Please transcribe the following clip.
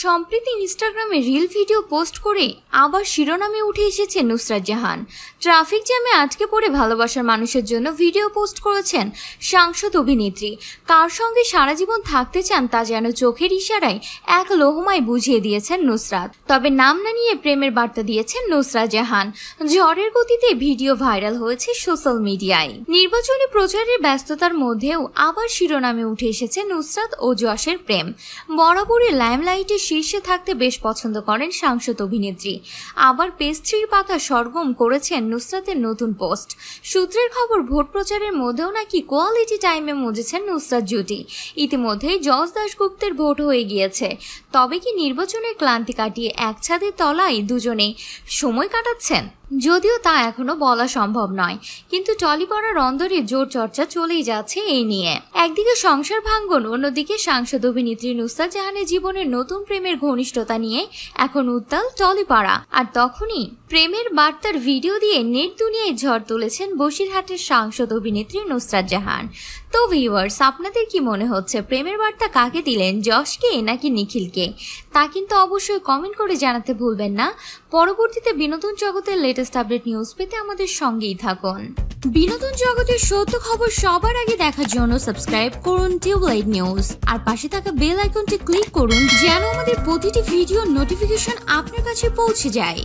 সম্প্রতি ইনস্টাগ্রামে reel video post করে আবার শিরোনামে উঠে এসেছে নুসরাত জাহান। ট্রাফিক জ্যামে আটকে পড়ে ভালোবাসার মানুষের জন্য ভিডিও পোস্ট করেছেন সাংসদ অভিনেত্রী। কার সঙ্গে সারা জীবন থাকতে চান তা যেন চোখের ইশারায় এক লোহমায় বুঝিয়ে দিয়েছেন নুসরাত। তবে নাম না নিয়ে প্রেমের বার্তা দিয়েছেন নুসরাত জাহান। ঝড়ের গতিতে ভিডিও ভাইরাল হয়েছে সোশ্যাল মিডিয়ায়। নির্বাচনী প্রচারের ব্যস্ততার মধ্যেও আবার শিরোনামে উঠে এসেছে নুসরাত ও যশের প্রেম। বরাবরই লাইমলাইটে শীর্ষে থাকতে বেশ পছন্দ করেন সাংসদ অভিনেত্রী। আবার পেস্ট্রির পাতা সরগম করেছেন নুসরাতের নতুন পোস্ট। সূত্রের খবর, ভোট প্রচারের মধ্যেও নাকি কোয়ালিটি টাইমে মজেছেন নুসরাত জুটি। ইতিমধ্যে জজ দাশগুপ্তের ভোট হয়ে গিয়েছে। তবে কি নির্বাচনের ক্লান্তি কাটিয়ে এক ছাদের তলায় দুজনে সময় কাটাচ্ছেন? যদিও তা এখনও বলা সম্ভব নয়। কিন্তু টলিপাড়ার অন্দরে জোর চর্চা চলেই যাচ্ছে এই নিয়ে। একদিকে সংসার ভাঙ্গন, অন্যদিকে সাংসদ অভিনেত্রী নুসরাত জাহানের জীবনের নতুন প্রেমের ঘনিষ্ঠতা নিয়ে এখন উত্তাল টলিপাড়া আর তখনই প্রেমের বার্তার ভিডিও দিয়ে নেট দুনিয়ায় ঝড় তুলেছেন বসিরহাটের সাংসদ অভিনেত্রী নুসরাত জাহান। তো ভিউয়ার্স আপনাদের কি মনে হচ্ছে? প্রেমের বার্তা কাকে দিলেন? যশকে নাকি নিখিলকে? তা কিন্তু অবশ্যই কমেন্ট করে জানাতে ভুলবেন না। পরবর্তীতে বিনোদন জগতের লেটেস্ট আপডেট নিউজ পেতে আমাদের সঙ্গেই থাকুন। বিনোদন জগতের সত্য খবর সবার আগে দেখার জন্য সাবস্ক্রাইব করুন টিউবলাইট নিউজ। আর পাশে থাকা বেল আইকনটি ক্লিক করুন, যেন আমাদের প্রতিটি ভিডিও নোটিফিকেশন আপনার কাছে পৌঁছে যায়।